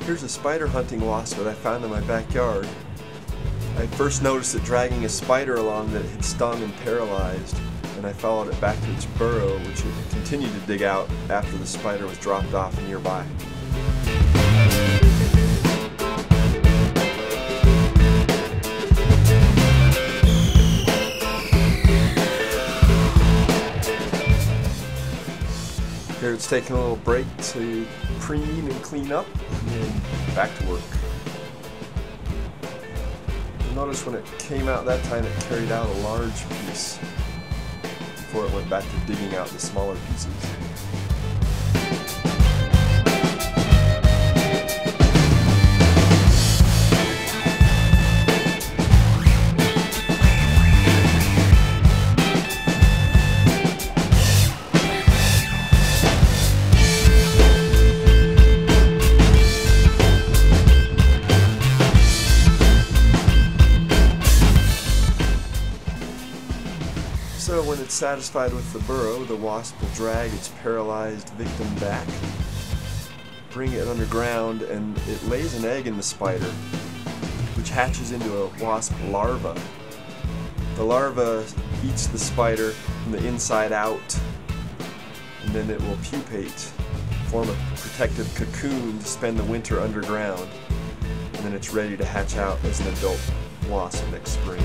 Here's a spider hunting wasp that I found in my backyard. I first noticed it dragging a spider along that it had stung and paralyzed, and I followed it back to its burrow, which it continued to dig out after the spider was dropped off nearby. Here it's taking a little break to preen and clean up, and then back to work. Notice when it came out that time it carried out a large piece before it went back to digging out the smaller pieces. So when it's satisfied with the burrow, the wasp will drag its paralyzed victim back, bring it underground, and it lays an egg in the spider, which hatches into a wasp larva. The larva eats the spider from the inside out, and then it will pupate, form a protective cocoon to spend the winter underground, and then it's ready to hatch out as an adult wasp next spring.